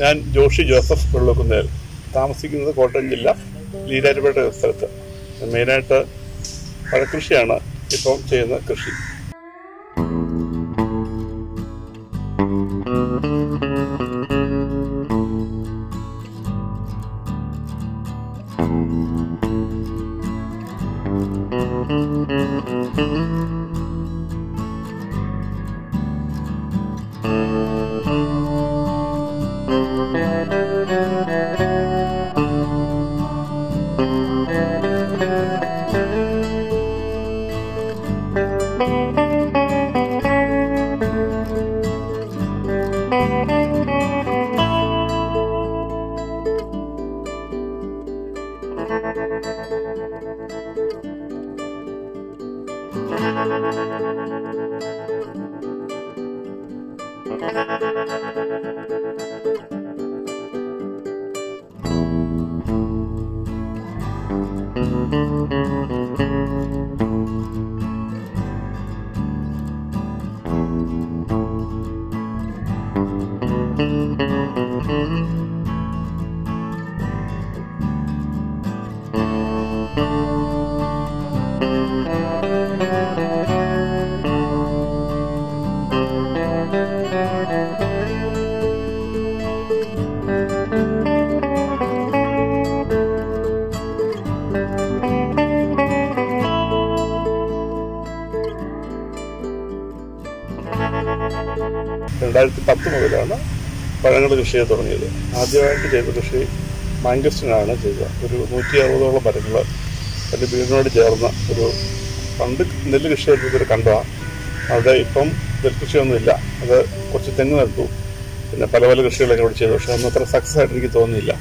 ഞാൻ ജോഷി ജോസഫ് വെള്ളക്കുന്നേൽ. താമസിക്കുന്നത് കോട്ടയം ജില്ല ലീലാരിപേട്ട സ്ഥലത്ത്. മെയിനായിട്ട് പഴക്കൃഷിയാണ് ഇപ്പം ചെയ്യുന്ന കൃഷി. രണ്ടായിരത്തി പത്ത് മുതലാണ് പഴങ്ങൾ കൃഷി തുടങ്ങിയത്. ആദ്യമായിട്ട് ചെയ്ത കൃഷി മാങ്കസ്റ്റിനാണ് ചെയ്തത്. ഒരു നൂറ്റി അറുപതോളം മരങ്ങൾ എന്റെ വീടിനോട് ചേർന്ന ഒരു പണ്ട് നെല്ല് കൃഷി ചെയ്തൊരു കണ്ടതാണ് അവിടെ ഇപ്പം നെൽകൃഷിയൊന്നുമില്ല അത് കുറച്ച് തെങ്ങ് നട്ടു. പിന്നെ പല പല കൃഷികളൊക്കെ അവിടെ ചെയ്തു. പക്ഷേ അന്ന് അത്ര സക്സസ് ആയിട്ട് എനിക്ക് തോന്നിയില്ല.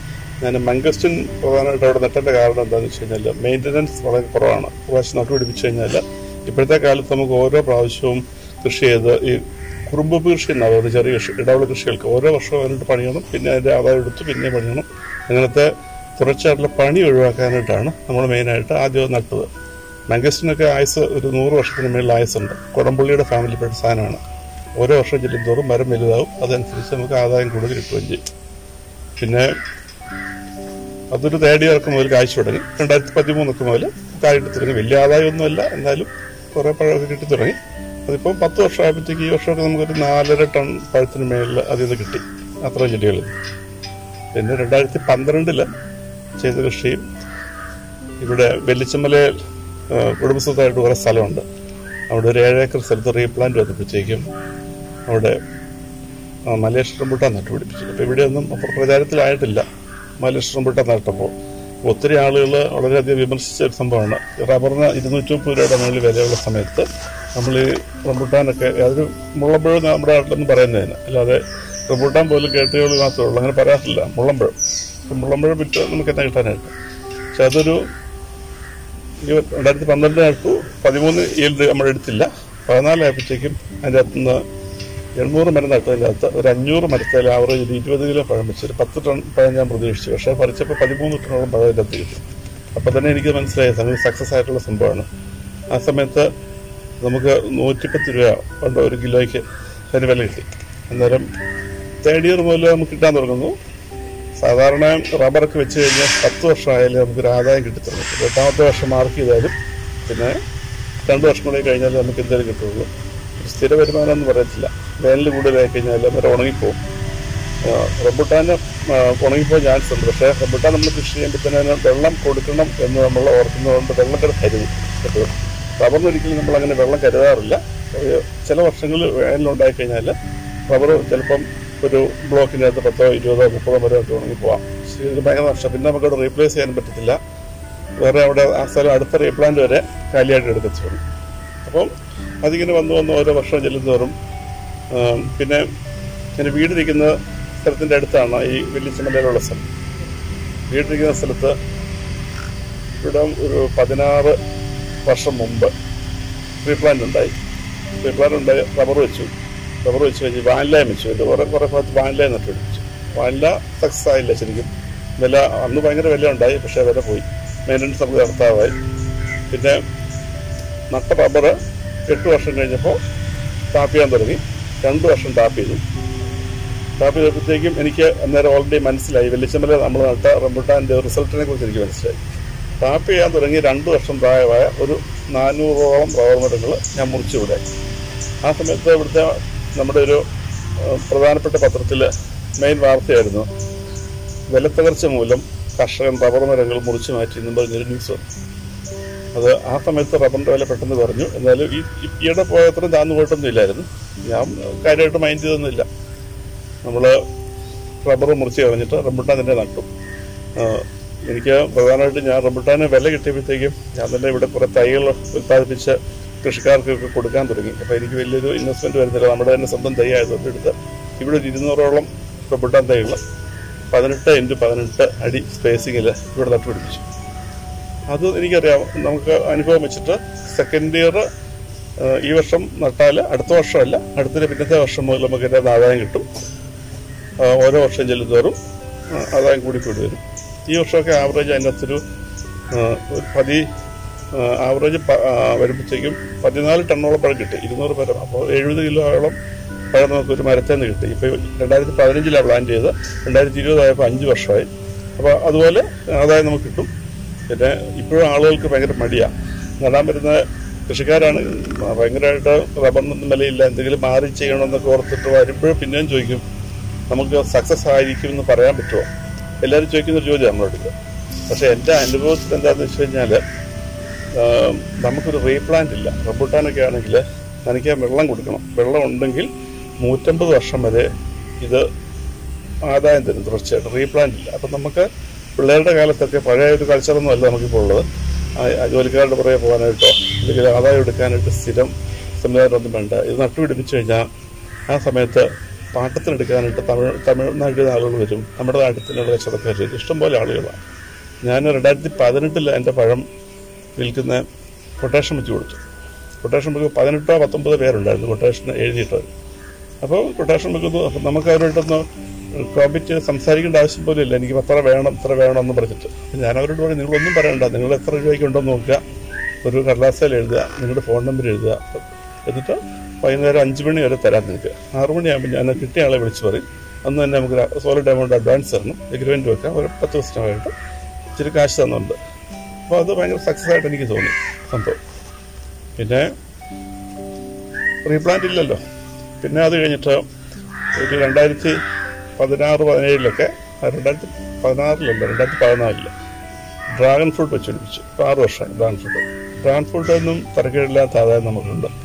ഞാൻ മംഗസ്റ്റിൻ പ്രധാനമായിട്ട് അവിടെ നട്ടേണ്ട കാരണം എന്താണെന്ന് വെച്ച് കഴിഞ്ഞാൽ മെയിന്റനൻസ് വളരെ കുറവാണ്. പ്രാവശ്യം നട്ടുപിടിപ്പിച്ച് കഴിഞ്ഞാൽ ഇപ്പോഴത്തെ കാലത്ത് നമുക്ക് ഓരോ പ്രാവശ്യവും കൃഷി ചെയ്ത് ഈ കുറുമ്പ് കൃഷി എന്നാണ് ഒരു ചെറിയ കൃഷി. ഇടവിള കൃഷികൾക്ക് ഓരോ വർഷവും അതിനായിട്ട് പണിയണം പിന്നെ അതിന്റെ ആദായം എടുത്ത് പിന്നെ പണിയണം അങ്ങനത്തെ തുടർച്ചയായിട്ടുള്ള പണി ഒഴിവാക്കാനായിട്ടാണ് നമ്മൾ മെയിനായിട്ട് ആദ്യം നട്ടത്. മംഗസ്റ്റിനൊക്കെ ആയുസ് ഒരു നൂറ് വർഷത്തിന് മേളിൽ ആയുസുണ്ട് കുടംപുള്ളിയുടെ ഫാമിലിപ്പെട്ട സാധനമാണ്. ഓരോ വർഷം ചെല്ലുന്തോറും മരം വലുതാവും. അതനുസരിച്ച് നമുക്ക് ആദായം കൂടുതൽ കിട്ടുകയും ചെയ്യും. പിന്നെ അതൊരു തേർഡ് ഇയർക്ക് മുതൽ കാഴ്ച തുടങ്ങി. രണ്ടായിരത്തി പതിമൂന്നൊക്കെ മുതൽ കായിട്ട് തുടങ്ങി വലിയ ആദായമൊന്നുമല്ല. എന്നാലും കുറേ പഴമൊക്കെ കിട്ടി തുടങ്ങി. അതിപ്പോൾ പത്ത് വർഷമായപ്പോഴത്തേക്ക് ഈ വർഷമൊക്കെ നമുക്കൊരു നാലര ടൺ പഴത്തിന് മേളിൽ അതിൽ നിന്ന് കിട്ടി. അത്രയും ചെടികൾ പിന്നെ രണ്ടായിരത്തി പന്ത്രണ്ടിൽ ചെയ്ത കൃഷിയും ഇവിടെ വെല്ലിച്ചമലയിൽ ആ, കുടുംബസ്വത്തായിട്ട് കുറേ സ്ഥലമുണ്ട്. അവിടെ ഒരു ഏഴേക്കർ സ്ഥലത്ത് റീപ്ലാന്റ് വന്നപ്പോഴത്തേക്കും അവിടെ മലേഷ്യൻ മലേഷ്യ റംബൂട്ടാൻ നട്ടുപിടിപ്പിച്ചു അപ്പോൾ ഇവിടെയൊന്നും അത്ര പ്രചാരത്തിലായിട്ടില്ല മലേഷ്യ റംബൂട്ടാൻ നട്ടപ്പോൾ. ഒത്തിരി ആളുകൾ വളരെയധികം വിമർശിച്ച ഒരു സംഭവമാണ്. റബ്ബറിന് ഇരുന്നൂറ്റി മുപ്പത് രൂപയുടെ മുകളിൽ വിലയുള്ള സമയത്ത് നമ്മൾ റംബൂട്ടാനൊക്കെ അതൊരു മുള്ളമ്പഴം നമ്മുടെ നാട്ടിലൊന്നും പറയുന്നതിന് അല്ലാതെ റംബുട്ടാൻ പോലും കേട്ടുകൾ മാത്രമേ ഉള്ളൂ അങ്ങനെ പറയാറില്ല. മുള്ളമ്പഴം. മുള്ളമ്പഴം വിറ്റ് നമുക്ക് എന്നാ കിട്ടാനായിട്ട്? പക്ഷെ അതൊരു രണ്ടായിരത്തി പന്ത്രണ്ട് നട്ടു പതിമൂന്ന് ഈൽഡ് നമ്മൾ എടുത്തില്ല പതിനാലായപ്പോഴത്തേക്കും അതിന്റെ അകത്തുനിന്ന് എണ്ണൂറ് മരം നട്ടതിന്റെ അകത്ത് ഒരു അഞ്ഞൂറ് മരത്തിൽ ആവറേജ് ഒരു ഇരുപത് കിലോ പഴം വെച്ച് ഒരു പത്ത് ടൺ പഴം ഞാൻ പ്രതീക്ഷിച്ചു. പക്ഷേ പറിച്ചപ്പോൾ പതിമൂന്ന് ടണ്ണോളം പഴം അതിന്റെ അകത്ത് കിട്ടും. അപ്പോൾ തന്നെ എനിക്ക് മനസ്സിലായി. സംഗതി സക്സസ് ആയിട്ടുള്ള സംഭവമാണ്. ആ സമയത്ത് നമുക്ക് നൂറ്റിപ്പത്ത് രൂപ കൊണ്ട് ഒരു കിലോയ്ക്ക് അതിന് വില കിട്ടി. അന്നേരം തേർഡ് ഇയർ മുതൽ നമുക്ക് കിട്ടാൻ തുടങ്ങുന്നു. സാധാരണ റബ്ബറൊക്കെ വെച്ച് കഴിഞ്ഞാൽ പത്ത് വർഷമായാലും നമുക്കൊരു ആദായം കിട്ടത്തുള്ളൂ. എട്ടാമത്തെ വർഷം മാർക്ക് ചെയ്താലും പിന്നെ രണ്ട് വർഷം കൂടി കഴിഞ്ഞാലും നമുക്ക് എന്തെങ്കിലും കിട്ടുള്ളൂ. സ്ഥിര വരുമാനം എന്ന് പറയത്തില്ല. വേനൽ കൂടുതലായി കഴിഞ്ഞാൽ അവരെ ഉണങ്ങിപ്പോവും. ആ, ഉണങ്ങിപ്പോകാൻ ചാൻസ് ഉണ്ട്. പക്ഷേ റബ്ബുട്ടാൻ നമ്മൾ കൃഷി ചെയ്യുമ്പോൾ തന്നെ വെള്ളം കൊടുക്കണം എന്ന് നമ്മൾ ഓർക്കുന്നതുകൊണ്ട് വെള്ളം കൂടെ കരുതും എപ്പോഴും റബ്ബറിന് ഒരിക്കലും നമ്മൾ അങ്ങനെ വെള്ളം കരുതാറില്ല. ചില വർഷങ്ങളിൽ വേനലുണ്ടായി കഴിഞ്ഞാൽ റബ്ബർ ചിലപ്പം ഒരു ബ്ലോക്കിന്റെ അകത്ത് പത്തോ ഇരുപതോ മുപ്പതോ വരെ ഒക്കെ ഉണങ്ങി പോവാം. ഇത് ഭയങ്കര നഷ്ടം. പിന്നെ നമുക്കവിടെ റീപ്ലേസ് ചെയ്യാൻ പറ്റത്തില്ല. വേറെ അവിടെ ആ സ്ഥലം അടുത്ത റീപ്ലാന്റ് വരെ കാലിയായിട്ട് എടുക്കച്ചു അപ്പം അതിങ്ങനെ വന്നു വന്ന് ഓരോ വർഷം ചെല്ലുന്നതോറും പിന്നെ എന്റെ വീടിരിക്കുന്ന സ്ഥലത്തിന്റെ അടുത്താണ് ഈ വലിയ വെള്ളിച്ചമലയിലുള്ള സ്ഥലം. വീടിരിക്കുന്ന സ്ഥലത്ത് ഇവിടെ ഒരു പതിനാറ് വർഷം മുമ്പ് റീപ്ലാന്റ് ഉണ്ടായി. റീപ്ലാന്റ് ഉണ്ടായി റബ്ബർ വെച്ചു. റബ്ബർ വെച്ച് കഴിഞ്ഞ് വാനിലയും വെച്ചു. എന്റെ കുറേ കുറേ ഭാഗത്ത് വാനിലയും നട്ടുപിടിച്ചു വാനില സക്സസ് ആയില്ല ശരിക്കും. വില അന്ന് ഭയങ്കര വില ഉണ്ടായി പക്ഷേ വില പോയി. മെയിന്റനൻസ് നമുക്ക് നടത്താവായി പിന്നെ നട്ട റബ്ബർ എട്ട് വർഷം കഴിഞ്ഞപ്പോൾ ടാപ്പ് ചെയ്യാൻ തുടങ്ങി. രണ്ട് വർഷം ടാപ്പ് ചെയ്തു. ടാപ്പ് ചെയ്തപ്പോഴത്തേക്കും എനിക്ക് അന്നേരം ഓൾറെഡി മനസ്സിലായി. വെള്ളിച്ചമല നമ്മൾ നട്ട റംബുട്ടാന്റെ റിസൾട്ടിനെ കുറിച്ച് എനിക്ക് മനസ്സിലായി. കാപ്പി ചെയ്യാൻ തുടങ്ങി രണ്ട് വർഷം പ്രായമായ ഒരു നാനൂറോളം മരങ്ങൾ ഞാൻ മുറിച്ചു ഇവിടെ ആ സമയത്ത് ഇവിടുത്തെ നമ്മുടെ ഒരു പ്രധാനപ്പെട്ട പത്രത്തിൽ മെയിൻ വാർത്തയായിരുന്നു. വിലത്തകർച്ച മൂലം കർഷകൻ റബ്ബർ മരങ്ങൾ മുറിച്ചു മാറ്റി എന്നും പറഞ്ഞൊരു ന്യൂസ് വന്നു. അത് ആ സമയത്ത് റബ്ബറിന്റെ വില പെട്ടെന്ന് പറഞ്ഞു എന്നാലും ഈ ഈയിടെ പോയത്രയും താന്നു പോയിട്ടൊന്നും ഇല്ലായിരുന്നു. ഞാൻ കാര്യമായിട്ട് മൈൻഡ് ചെയ്തൊന്നുമില്ല. നമ്മൾ റബ്ബർ മുറിച്ച് കളഞ്ഞിട്ട് റംബുട്ടാൻ തന്നെ നട്ടു. എനിക്ക് പ്രധാനമായിട്ട് ഞാൻ റംബുട്ടാന് വില കിട്ടിയപ്പോഴത്തേക്കും ഞാൻ തന്നെ ഇവിടെ കുറേ തൈകൾ ഉൽപ്പാദിപ്പിച്ച് കൃഷിക്കാർക്കൊക്കെ കൊടുക്കാൻ തുടങ്ങി. അപ്പോൾ എനിക്ക് വലിയൊരു ഇൻവെസ്റ്റ്മെന്റ് വരുന്നില്ല. നമ്മുടെ തന്നെ സ്വന്തം തൈ ആയതുകൊണ്ട് എടുത്ത് ഇവിടെ ഒരു ഇരുന്നൂറോളം റംബുട്ടാൻ തൈകൾ പതിനെട്ട് ഇന്റു പതിനെട്ട് അടി സ്പേസിങ്ങിൽ ഇവിടെ നട്ടുപിടിപ്പിച്ചു. അത് എനിക്കറിയാം. നമുക്ക് അനുഭവം വെച്ചിട്ട് സെക്കൻഡ് ഇയർ ഈ വർഷം നട്ടാൽ അടുത്ത വർഷമല്ല അടുത്ത പിന്നത്തെ വർഷം മുതൽ നമുക്ക് ഇതിന്റെ ആദായം കിട്ടും. ഓരോ വർഷം ചെല്ലുന്തോറും ആ, ആദായം കൂടി കൂടി വരും ഈ വർഷമൊക്കെ ആവറേജ് ആ, ഒരു പതി ആവറേജ് വരുമ്പോഴത്തേക്കും പതിനാല് ടണ്ണോളം പഴം കിട്ടി ഇരുന്നൂറ് പഴം അപ്പോൾ എഴുപത് കിലോയോളം പഴം നമുക്ക് ഒരു മരത്തിൽ നിന്ന് കിട്ടി. ഇപ്പോൾ രണ്ടായിരത്തി പതിനഞ്ചിലാണ് പ്ലാൻ ചെയ്ത് രണ്ടായിരത്തി ഇരുപതായപ്പോൾ അഞ്ച് വർഷമായി. അപ്പോൾ അതുപോലെ ആദായം നമുക്ക് കിട്ടും. പിന്നെ ഇപ്പോഴും ആളുകൾക്ക് ഭയങ്കര മടിയാണ് നടാൻ വരുന്ന കൃഷിക്കാരാണ്. ഭയങ്കരമായിട്ട് റബ്ബറിനൊന്നും വിലയില്ല. എന്തെങ്കിലും മാറി ചെയ്യണമെന്നൊക്കെ ഓർത്തിട്ട് വരുമ്പോഴും പിന്നെയും ചോദിക്കും നമുക്ക് സക്സസ് ആയിരിക്കും എന്ന് പറയാൻ പറ്റുമോ? എല്ലാവരും ചോദിക്കുന്ന ഒരു ജോലിയാണ് അടുത്ത് പക്ഷേ എന്റെ അനുഭവത്തിൽ എന്താണെന്ന് വെച്ച് കഴിഞ്ഞാൽ നമുക്കൊരു റീപ്ലാന്റ് ഇല്ല. റബ്ബുട്ടാനൊക്കെ ആണെങ്കിൽ നനയ്ക്കാൻ വെള്ളം കൊടുക്കണം. വെള്ളം ഉണ്ടെങ്കിൽ നൂറ്റമ്പത് വർഷം വരെ ഇത് ആദായം തരും തുടർച്ചയായിട്ട്. റീപ്ലാന്റ് ഇല്ല. അപ്പം നമുക്ക് പിള്ളേരുടെ കാലത്തൊക്കെ പഴയ ഒരു കൾച്ചറൊന്നും അല്ല നമുക്കിപ്പോൾ ഉള്ളത്. ജോലിക്കാരുടെ പുറകെ പോകാനായിട്ടോ അല്ലെങ്കിൽ ആദായം എടുക്കാനായിട്ട് സ്ഥിരം സംവിധാനമൊന്നും വേണ്ട. ഇത് നട്ടുപിടിപ്പിച്ചു കഴിഞ്ഞാൽ ആ സമയത്ത് പാട്ടത്തിനെടുക്കാനായിട്ട് തമിഴ് തമിഴ്നാട്ടിലെ ആളുകൾ വരും. നമ്മുടെ നാട്ടിലുള്ള കച്ചവടക്കാർ വരും. ഇഷ്ടംപോലെ ആളുകളാണ്. ഞാൻ രണ്ടായിരത്തി പതിനെട്ടിൽ എന്റെ പഴം വിൽക്കുന്ന കൊട്ടേഷൻ വെച്ച് കൊടുത്തു. കൊട്ടേഷൻ ബുക്ക് പതിനെട്ടോ പത്തൊമ്പതോ പേരുണ്ടായിരുന്നു കൊട്ടേഷൻ എഴുതിയിട്ട്. അപ്പോൾ കൊട്ടേഷൻ വെക്കുന്നു അപ്പം നമുക്ക് അവരോടൊന്ന് കോമ്പിറ്റ് സംസാരിക്കേണ്ട ആവശ്യം പോലും ഇല്ല. എനിക്ക് അത്ര വേണം എത്ര വേണം എന്ന് പറഞ്ഞിട്ട്. ഞാൻ അവരോട് പറയും നിങ്ങളൊന്നും പറയണ്ട. നിങ്ങൾ എത്ര രൂപയ്ക്ക് ഉണ്ടോ നോക്കുക. ഒരു കടലാസയിൽ എഴുതുക. നിങ്ങളുടെ ഫോൺ നമ്പർ എഴുതുക. എന്നിട്ട് വൈകുന്നേരം അഞ്ച് മണി വരെ തരാൻ നിൽക്കുക. ആറ് മണിയാകുമ്പോൾ ഞാൻ കിട്ടിയ ആളെ വിളിച്ചു പറയും. അന്ന് തന്നെ നമുക്ക് സോളിഡ് എമൗണ്ട് അഡ്വാൻസ് തരണം. എഗ്രിമെന്റ് വെക്കാം. ഒരു പത്ത് ദിവസമായിട്ട് ഇച്ചിരി കാശ് തന്നുണ്ട്. അപ്പോൾ അത് ഭയങ്കര സക്സസ് ആയിട്ട് എനിക്ക് തോന്നി. സംഭവം പിന്നെ റീപ്ലാന്റ് ഇല്ലല്ലോ. പിന്നെ അത് കഴിഞ്ഞിട്ട് ഒരു രണ്ടായിരത്തി പതിനാറ് പതിനേഴിലൊക്കെ രണ്ടായിരത്തി പതിനാറിലല്ല രണ്ടായിരത്തി പതിനാലിൽ ഡ്രാഗൺ ഫ്രൂട്ട് വെച്ച് പിടിപ്പിച്ചു ഇപ്പോൾ ആറ് വർഷമായി ഡ്രാഗൺ ഫ്രൂട്ട് ഡ്രാഗൺ ഫ്രൂട്ടൊന്നും തരക്കേടില്ലാത്ത ആദായം നമുക്കുണ്ട്.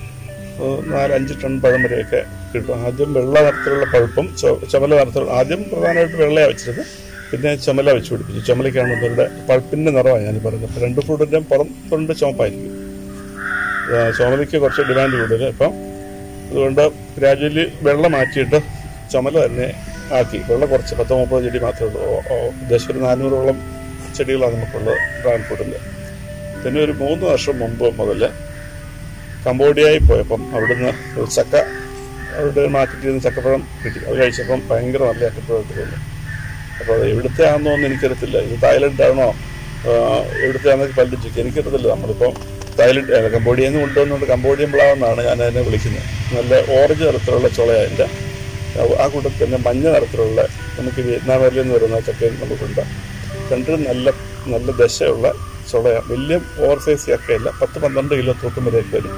നാലഞ്ച് ടൺ പഴം വരെയൊക്കെ കിട്ടും. ആദ്യം വെള്ള നിറത്തിലുള്ള പഴുപ്പും ചുമല നിറത്തിലുള്ള ആദ്യം പ്രധാനമായിട്ട് വെള്ളയാണ് വെച്ചത് പിന്നെ ചുമല വെച്ച് പിടിപ്പിച്ചു. ചുമലയ്ക്കാണ് ഇവരുടെ പഴുപ്പിന്റെ നിറമാണ് ഞാൻ പറയുന്നത്. അപ്പോൾ രണ്ട് ഫ്രൂട്ടിന്റെയും പുറം തൊണ്ട് ചുമപ്പായിരിക്കും. ചുമലയ്ക്ക് കുറച്ച് ഡിമാൻഡ് കൂടുതൽ. അപ്പം അതുകൊണ്ട് ഗ്രാജുവലി വെള്ളം മാറ്റിയിട്ട് ചുമല തന്നെ ആക്കി. വെള്ളം കുറച്ച് പത്ത് മുപ്പത് ചെടി മാത്രമേ ഉള്ളൂ. ഉദ്ദേശം ഒരു നാനൂറോളം ചെടികളാണ് നമുക്കുള്ളത് ഡ്രാഗൺ ഫ്രൂട്ടിന്റെ പിന്നെ ഒരു മൂന്ന് വർഷം മുമ്പ് മുതൽ കംബോഡിയയിൽ പോയപ്പം അവിടുന്ന് ഒരു ചക്ക അവിടെ മാർക്കറ്റിൽ നിന്ന് ചക്കപ്പഴം കിട്ടി. അത് കഴിച്ചപ്പം ഭയങ്കര നല്ല ചക്കപ്പഴം അപ്പോൾ എവിടുത്തെ ആണെന്നോ ഒന്നും എനിക്കറിയത്തില്ല. ഇത് തായ്ലൻഡ് ആണോ എവിടുത്തെ ആണെന്നൊക്കെ പലരും ചോദിക്കും എനിക്കറിയത്തില്ല. നമ്മളിപ്പം തായ്ലൻഡ് കംബോഡിയയിൽ നിന്ന് കൊണ്ടുവന്നുകൊണ്ട് കംബോഡിയൻ പ്ലാവെന്നാണ് ഞാൻ അതിനെ വിളിക്കുന്നത്. നല്ല ഓറഞ്ച് നിറത്തിലുള്ള ചുളയാണ് എന്റെ ആ കൂട്ടത്തിൽ തന്നെ മഞ്ഞ നിറത്തിലുള്ള നമുക്ക് വിയറ്റ്നാമിൽ നിന്ന് വരുന്ന ചക്കയും നമുക്കുണ്ട്. രണ്ടും നല്ല നല്ല ദശയുള്ള ചുളയാണ് വലിയ ഓവർ സൈസ് ചക്കയല്ല പത്ത് പന്ത്രണ്ട് കിലോ തൂക്കം വരെ വരും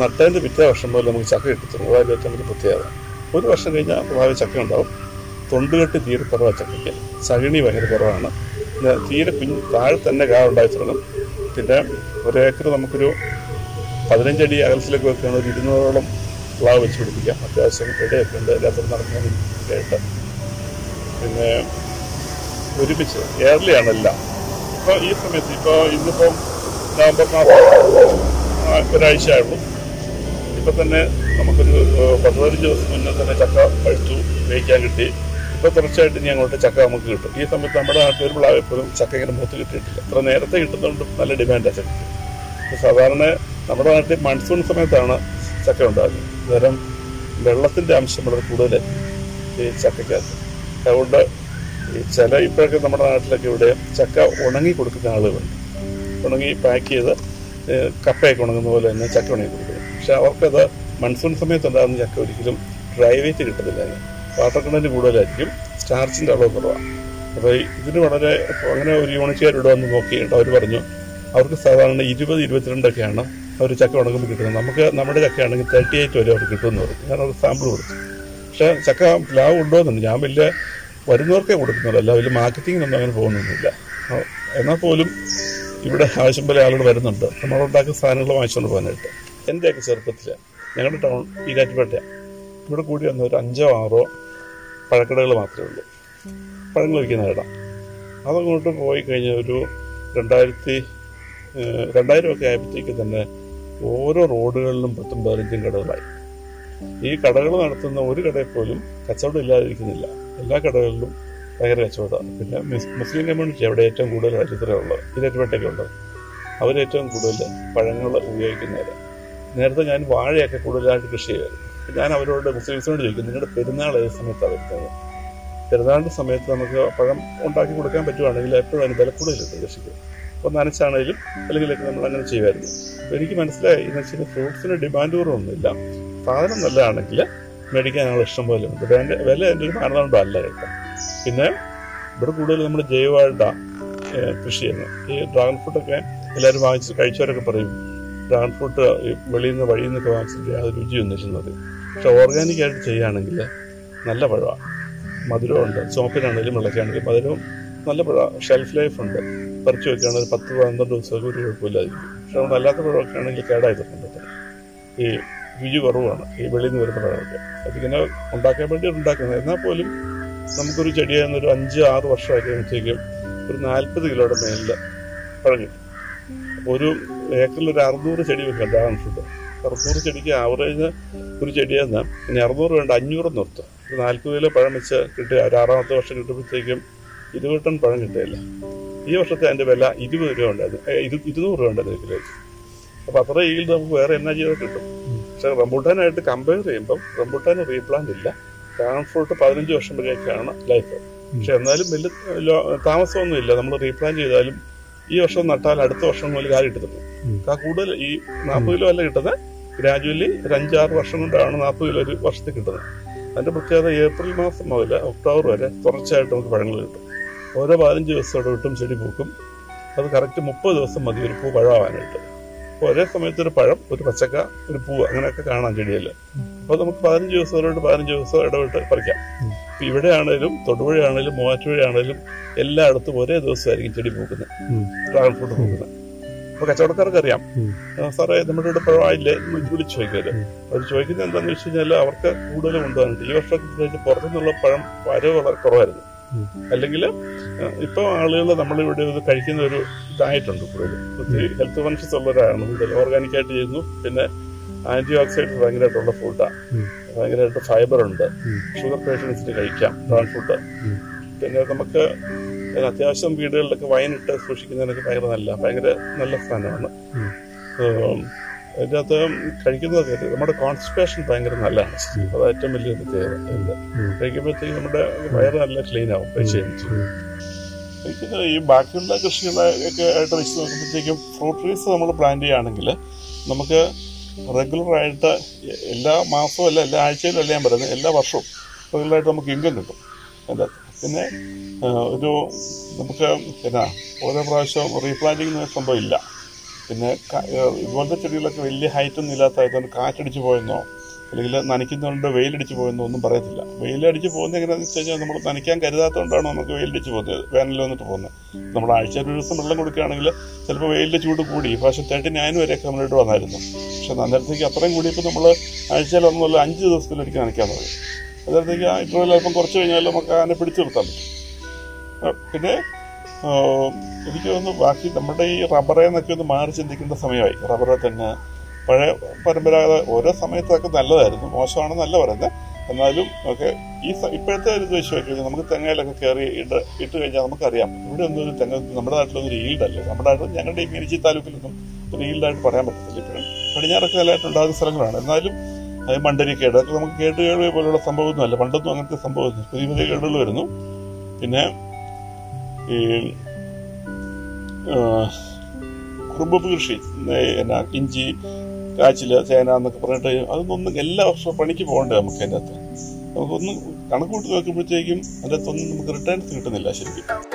നട്ടതിന്റെ പിറ്റേ വർഷം മുതൽ നമുക്ക് ചക്ക കിട്ടും ഏറ്റവും നമുക്ക് പ്രത്യേകത. ഒരു വർഷം കഴിഞ്ഞാൽ ഭാവി ചക്ക ഉണ്ടാവും. തൊണ്ടുകെട്ട് തീരെ കുറവാണ് ചക്കയ്ക്ക്. ചകിണി ഭയങ്കര കുറവാണ്. തീരെ കുഞ്ഞ് താഴെ തന്നെ കാ ഉണ്ടായി തുടങ്ങും പിന്നെ ഒരു ഏക്കർ നമുക്കൊരു പതിനഞ്ചടി അകലത്തിലേക്ക് വെക്കുകയാണ്. ഒരു ഇരുന്നൂറോളം പ്ലാവ് വെച്ച് പിടിപ്പിക്കാം. അത്യാവശ്യം ഇടയൊക്കെ ഉണ്ട്. രാത്രി നടക്കാനും കേട്ട്. പിന്നെ ഒരുമിച്ച് ഏർലിയാണെല്ലാം ഇപ്പോൾ ഈ സമയത്ത് ഇപ്പോൾ ഇന്നിപ്പം നവംബർ മാസം ഒരാഴ്ചയായുള്ളൂ ഇപ്പം തന്നെ നമുക്കൊരു പത്ത് പതിനഞ്ച് ദിവസം മുന്നേ തന്നെ ചക്ക പഴുത്തു വേവിക്കാൻ കിട്ടി. ഇപ്പോൾ തുടർച്ചയായിട്ട് ഇനി അങ്ങോട്ട് ചക്ക നമുക്ക് കിട്ടും. ഈ സമയത്ത് നമ്മുടെ നാട്ടിൽ ഒരു പ്ലാവ് എപ്പോഴും ചക്ക ഇങ്ങനെ മൂത്ത് കിട്ടിയിട്ടില്ല. അത്ര നേരത്തെ കിട്ടുന്നതുകൊണ്ട് നല്ല ഡിമാൻഡാണ് ചക്കയ്ക്ക് സാധാരണ നമ്മുടെ നാട്ടിൽ മൺസൂൺ സമയത്താണ് ചക്ക ഉണ്ടാകുന്നത്. അന്നേരം വെള്ളത്തിന്റെ അംശം വളരെ കൂടുതൽ ഈ ചക്കയ്ക്കകത്ത്. അതുകൊണ്ട് ഈ ചില ഇപ്പോഴൊക്കെ നമ്മുടെ നാട്ടിലൊക്കെ ഇവിടെ ചക്ക ഉണങ്ങി കൊടുക്കുന്ന ആളുകളുണ്ട് ഉണങ്ങി പാക്ക് ചെയ്ത് കപ്പയൊക്കെ ഉണങ്ങുന്ന പോലെ തന്നെ ചക്ക ഉണങ്ങി കൊടുക്കുന്നത് പക്ഷെ അവർക്കത് മൺസൂൺ സമയത്ത് ഉണ്ടാകുന്ന ചക്ക ഒരിക്കലും ഡ്രൈ വെയിറ്റ് കിട്ടത്തില്ല. വാട്ടർ കണ്ടന്റ് കൂടുതലായിരിക്കും സ്റ്റാർച്ചിന്റെ അളവ് കുറവാണ്. അപ്പോൾ ഇതിന് വളരെ അങ്ങനെ ഒരു യൂണിറ്റുകാർ ഇവിടെ വന്ന് നോക്കിയിട്ട് അവർ പറഞ്ഞു അവർക്ക് സാധാരണ ഇരുപത് ഇരുപത്തിരണ്ടൊക്കെയാണ് അവർ ചക്ക ഉണങ്ങുമ്പോൾ കിട്ടുന്നത്. നമുക്ക് നമ്മുടെ ചക്കയാണെങ്കിൽ തേർട്ടി എയ്റ്റ് വരെ അവർ കിട്ടുമെന്ന് പറഞ്ഞു. ഞാൻ ഒരു സാമ്പിൾ കൊടുത്തു. പക്ഷേ ചക്ക പ്ലാവ് എന്നുണ്ട് ഞാൻ വലിയ വരുന്നവർക്കേ കൊടുക്കുന്നുള്ളൂ. അല്ല വലിയ മാർക്കറ്റിങ്ങിനൊന്നും അങ്ങനെ പോകുന്നൊന്നുമില്ല. എന്നാൽ പോലും ഇവിടെ ആവശ്യം പോലെ ആളുകൾ വരുന്നുണ്ട്. നമ്മളുണ്ടാക്കുന്ന സാധനങ്ങൾ വാങ്ങിച്ചുകൊണ്ട് പോകാനായിട്ട് എന്റെയൊക്കെ ചെറുപ്പത്തിൽ ഞങ്ങളുടെ ടൗൺ ഈരാറ്റുപേട്ട ഇവിടെ കൂടി വന്ന ഒരു അഞ്ചോ ആറോ പഴക്കടകൾ മാത്രമേ ഉള്ളൂ. പഴങ്ങൾ വിൽക്കുന്ന ഇടം അതങ്ങോട്ട് പോയി കഴിഞ്ഞ ഒരു രണ്ടായിരത്തി രണ്ടായിരമൊക്കെ ആയപ്പോഴത്തേക്ക് തന്നെ ഓരോ റോഡുകളിലും പത്തും പതിനഞ്ചും കടകളായി. ഈ കടകൾ നടത്തുന്ന ഒരു കടയിൽ പോലും കച്ചവടം ഇല്ലാതിരിക്കുന്നില്ല. കടകളിലും ഭയങ്കര കച്ചവടമാണ് പിന്നെ മുസ്- മുസ്ലിം കമ്മ്യൂണിറ്റി അവിടെ ഏറ്റവും കൂടുതൽ ഇരറ്റുപേട്ടൊക്കെ ഉള്ളത് അവരേറ്റവും കൂടുതൽ പഴങ്ങൾ ഉപയോഗിക്കുന്നവർ നേരത്തെ ഞാൻ വാഴയൊക്കെ കൂടുതലായിട്ട് കൃഷി ചെയ്യുമായിരുന്നു ഞാൻ അവരോട് മുസ്ലിംസിനോട് ചോദിക്കും നിങ്ങളുടെ പെരുന്നാൾ ഏത് സമയത്താണ് വരുന്നത്? പെരുന്നാളിന്റെ സമയത്ത് നമുക്ക് പഴം ഉണ്ടാക്കി കൊടുക്കാൻ പറ്റുവാണെങ്കിൽ എപ്പോഴും അതിന് വില കൂടുതലുണ്ട് കൃഷിക്ക്. അപ്പോൾ നനച്ചാണെങ്കിലും അല്ലെങ്കിലൊക്കെ നമ്മൾ അങ്ങനെ ചെയ്യുമായിരുന്നു. അപ്പോൾ എനിക്ക് മനസ്സിലായി എന്ന് വെച്ചാൽ ഫ്രൂട്ട്സിന് ഡിമാൻഡ് കുറവൊന്നുമില്ല. സാധനം നല്ലതാണെങ്കിൽ മേടിക്കാൻ ഞങ്ങൾ ഇഷ്ടം പോലെ ഉണ്ട്. വില വില എന്റെ ഒരു മാനദണ്ഡമല്ല കേട്ടോ. പിന്നെ ഇവിടെ കൂടുതൽ നമ്മൾ ജൈവമായിട്ടാണ് കൃഷി ചെയ്യുന്നത്. ഈ ഡ്രാഗൺ ഫ്രൂട്ടൊക്കെ എല്ലാവരും വാങ്ങിച്ച് കഴിച്ചവരൊക്കെ പറയും ഡ്രാഗൺ ഫ്രൂട്ട് വെളിയിൽ നിന്ന് വഴിയിൽ നിന്നൊക്കെ വാങ്ങിച്ചിട്ട് അത് രുചിയൊന്നും ഇല്ലെന്ന് പറയും പക്ഷെ ഓർഗാനിക് ആയിട്ട് ചെയ്യുകയാണെങ്കിൽ നല്ല പഴമാണ് മധുരമുണ്ട്. ചുവപ്പിനാണെങ്കിലും വെള്ളക്കാണെങ്കിലും മധുരവും നല്ല പഴമാണ് ഷെൽഫ് ലൈഫ് ഉണ്ട്. പറിച്ചു വെക്കുകയാണെങ്കിൽ പത്ത് പന്ത്രണ്ട് ദിവസമൊക്കെ ഒരു കുഴപ്പമില്ലായിരിക്കും പക്ഷെ നമ്മൾ അല്ലാത്ത പഴമൊക്കെ ആണെങ്കിൽ കേടായി തുടങ്ങും ഈ രുചി കുറവാണ്. ഈ വെളിയിൽ നിന്ന് വരുന്ന പഴമൊക്കെ. അതിങ്ങനെ ഉണ്ടാക്കാൻ വേണ്ടി ഉണ്ടാക്കുന്നത്. എന്നാൽ പോലും നമുക്കൊരു ചെടിയിൽ നിന്നൊരു അഞ്ച് ആറ് വർഷമായി കഴിയുമ്പോഴത്തേക്കും ഒരു നാൽപ്പത് കിലോയുടെ മേലിൽ പഴം കിട്ടും ഒരു ഏക്കറിൽ ഒരു അറുന്നൂറ് ചെടി വെക്കാം. ഡ്രാഗൺ ഫ്രൂട്ട് അറുന്നൂറ് ചെടിക്ക് ആവറേജ് ഒരു ചെടിയിൽ നിന്ന് ഇനി അറുന്നൂറ് വേണ്ട അഞ്ഞൂറ് നിർത്തുക ഒരു നാൽപ്പത് കിലോ പഴം വെച്ച് കിട്ടുക ഒരു ആറാമത്തെ വർഷം കിട്ടുമ്പോഴത്തേക്കും ഇരുപത് ടൺ പഴം കിട്ടുകയില്ല. ഈ വർഷത്തെ അതിന്റെ വില ഇരുപത് രൂപ ഉണ്ടായിരുന്നു ഇരുന്നൂറ് രൂപ ഉണ്ടായിരുന്നു അപ്പോൾ അത്ര ഈൽഡ് നമുക്ക് വേറെ എന്നാ ചെയ്താൽ കിട്ടും. പക്ഷെ റംബൂട്ടാനായിട്ട് കമ്പയർ ചെയ്യുമ്പം റംബൂട്ടാൻ റീപ്ലാന്റ് ഇല്ല. ഡ്രാഗൺ ഫ്രൂട്ട് പതിനഞ്ച് വർഷം വരെയൊക്കെയാണ് ലൈഫ് പക്ഷെ എന്നാലും വലിയ താമസമൊന്നും ഇല്ല. നമ്മൾ റീപ്ലാൻ ചെയ്താലും ഈ വർഷം നട്ടാൽ അടുത്ത വർഷം മുതൽ കാര്യം കിട്ടുന്നു ആ കൂടുതൽ ഈ നാൽപ്പത് കിലോ അല്ല കിട്ടുന്നത്. ഗ്രാജുവലി ഒരു അഞ്ചാറ് വർഷം കൊണ്ടാണ് നാൽപ്പത് കിലോ ഒരു വർഷത്തിൽ കിട്ടുന്നത്. അതിന്റെ പ്രത്യേകത ഏപ്രിൽ മാസം മുതൽ ഒക്ടോബർ വരെ തുടർച്ചയായിട്ട് നമുക്ക് പഴങ്ങൾ കിട്ടും. ഓരോ പതിനഞ്ച് ദിവസം ഇടവിട്ടും ചെടി പൂക്കും. അത് കറക്റ്റ് മുപ്പത് ദിവസം മതി ഒരു പൂ പഴമാവാനായിട്ട്. അപ്പോൾ ഒരേ സമയത്ത് ഒരു പഴം ഒരു പച്ചക്ക ഒരു പൂവ് അങ്ങനെയൊക്കെ കാണാം ചെടിയിൽ. അപ്പോൾ നമുക്ക് പതിനഞ്ച് ദിവസം ഇടവിട്ട് പതിനഞ്ച് ദിവസം ഇടവിട്ട് പറിക്കാം. ഇപ്പം ഇവിടെ ആണേലും തൊടുപുഴയാണേലും മൂവാറ്റുപുഴയാണേലും എല്ലായിടത്തും ഒരേ ദിവസമായിരിക്കും ചെടി പൂക്കുന്നത്. Dragon fruit പൂക്കുന്നത്. അപ്പോൾ കച്ചവടക്കാർക്ക് അറിയാം സാറേ നമ്മുടെ ഇവിടെ പഴമായില്ലേ വിളിച്ച് ചോദിക്കരുത്. അവർ ചോദിക്കുന്നത് എന്താണെന്ന് വെച്ച് കഴിഞ്ഞാൽ അവർക്ക് കൂടുതലും ഉണ്ടാകുന്നുണ്ട് ഈ വർഷം പുറത്തുനിന്നുള്ള പഴം വരവ് വളരെ കുറവായിരുന്നു. അല്ലെങ്കിൽ ഇപ്പോൾ ആളുകൾ നമ്മളിവിടെ ഇത് കഴിക്കുന്ന ഒരു ഇതായിട്ടുണ്ട് കൂടുതൽ ഒത്തിരി ഹെൽത്ത് കോൺഷ്യസ് ഉള്ളവരാണ്. കൂടുതൽ ഓർഗാനിക്കായിട്ട് ചെയ്യുന്നു. പിന്നെ ആന്റി ഓക്സിഡന്റ് ഭയങ്കരമായിട്ടുള്ള ഫുഡാണ് ഭയങ്കരമായിട്ട് ഫൈബർ ഉണ്ട്. ഷുഗർ പേഷ്യൻസിന് കഴിക്കാം. ഡ്രാഗൺ ഫുഡ് പിന്നെ നമുക്ക് അത്യാവശ്യം വീടുകളിലൊക്കെ വൈനിട്ട് സൂക്ഷിക്കുന്നതിനൊക്കെ ഭയങ്കര നല്ല ഭയങ്കര നല്ല സാധനമാണ്. ഉം, അതിന്റെ അകത്ത് കഴിക്കുന്നതൊക്കെ നമ്മുടെ കോൺസ്റ്റിപ്പേഷൻ ഭയങ്കര നല്ലതാണ്. അത് ഏറ്റവും വലിയ പ്രത്യേകത കഴിക്കുമ്പോഴത്തേക്ക് നമ്മുടെ വയറ് നല്ല ക്ലീൻ ആവും കഴിച്ച് ഈ ബാക്കിയുള്ള കൃഷികളെ ഒക്കെ ആയിട്ട് വെച്ച് നോക്കുമ്പോഴത്തേക്കും ഫ്രൂട്ട് ട്രീസ് നമ്മൾ പ്ലാൻ ചെയ്യുകയാണെങ്കിൽ നമുക്ക് റെഗുലറായിട്ട് എല്ലാ മാസവും അല്ല എല്ലാ ആഴ്ചയിലും അല്ല ഞാൻ പറയുന്നത് എല്ലാ വർഷവും റെഗുലറായിട്ട് നമുക്ക് ഇൻകം കിട്ടും. അതിന്റെ പിന്നെ ഒരു നമുക്ക് എന്നാ ഓരോ പ്രാവശ്യം റീപ്ലാന്റിങ് സംഭവം ഇല്ല. പിന്നെ ഇതുപോലത്തെ ചെടികളൊക്കെ വലിയ ഹൈറ്റ് ഒന്നും ഇല്ലാത്തതായതുകൊണ്ട് കാറ്റടിച്ച് പോയെന്നോ അല്ലെങ്കിൽ നനയ്ക്കുന്നതുകൊണ്ട് വെയിലടിച്ച് പോയെന്നോ ഒന്നും പറയത്തില്ല. വെയിലടിച്ച് പോകുന്ന എങ്ങനെയാണെന്ന് വെച്ച് കഴിഞ്ഞാൽ നമ്മൾ നനയ്ക്കാൻ കരുതാത്തതുകൊണ്ടാണ് നമുക്ക് വെയിലടിച്ച് പോകുന്നത്? വേനലിൽ വന്നിട്ട് പോകുന്നത്. നമ്മൾ ആഴ്ച ഒരു ദിവസം വെള്ളം കൊടുക്കുകയാണെങ്കിൽ ചിലപ്പോൾ വെയിലിന്റെ ചൂട് കൂടി. പ്രാവശ്യം തേർട്ടി നയൻ വരെയൊക്കെ നമ്മളിട്ട് വന്നായിരുന്നു. പക്ഷേ അന്നേരത്തേക്ക് അത്രയും കൂടിയപ്പോൾ നമ്മൾ ആഴ്ചയിൽ ഒന്നുമല്ല അഞ്ച് ദിവസത്തിലൊരിക്കൽ നനയ്ക്കാൻ തുടങ്ങി. അന്നേരത്തേക്ക് ഇന്റർവെൽ അല്പം കുറച്ച് കഴിഞ്ഞാൽ നമുക്ക് അതിനെ പിടിച്ചു നിർത്താൻ പറ്റും. പിന്നെ എനിക്ക് തോന്നുന്നു ബാക്കി നമ്മുടെ ഈ റബ്ബറെ നിന്നൊക്കെ ഒന്ന് മാറി ചിന്തിക്കേണ്ട സമയമായി. റബ്ബറെ തന്നെ പഴയ പരമ്പരാഗത ഓരോ സമയത്തൊക്കെ നല്ലതായിരുന്നു. മോശമാണെന്നല്ല പറയുന്നത്. എന്നാലും ഒക്കെ ഈ ഇപ്പോഴത്തെ ഒരു ഇത് വെച്ച് നമുക്ക് തെങ്ങയിലൊക്കെ കയറി ഇട്ട് ഇട്ട് കഴിഞ്ഞാൽ നമുക്കറിയാം. ഇവിടെ ഒന്നും ഒരു തെങ്ങ് നമ്മുടെ നാട്ടിലൊന്നും ഒരു ഈൽഡല്ലേ നമ്മുടെ നാട്ടിൽ ഞങ്ങളുടെ ഈ മീനച്ചി താലൂക്കിലൊന്നും ഒരു ഈൽഡായിട്ട് പറയാൻ പറ്റത്തില്ല ഇപ്പോഴും. പടിഞ്ഞാറൊക്കെ നല്ലതായിട്ട് ഉണ്ടാകുന്ന സ്ഥലങ്ങളാണ്. എന്നാലും അത് മണ്ടരിക്കേട്. അതൊക്കെ നമുക്ക് കേട്ട് കേൾവി പോലുള്ള സംഭവമൊന്നുമല്ല. പണ്ടൊന്നും അങ്ങനത്തെ സംഭവമൊന്നും പുതിയ പുതിയ കേടുകൾ വരുന്നു. പിന്നെ ഈ കുറുമ്പ് കൃഷി എന്നാ ഇഞ്ചി കാച്ചിൽ ചേന എന്നൊക്കെ പറഞ്ഞിട്ട് അതൊന്നും എല്ലാ വർഷവും പണിക്ക് പോകണ്ടേ നമുക്ക് അതിന്റെ അകത്ത് നമുക്കൊന്നും കണക്ക് നോക്കുമ്പോഴത്തേക്കും അതിന്റെ അകത്തൊന്നും നമുക്ക് റിട്ടേൺസ് കിട്ടുന്നില്ല ശരിക്കും.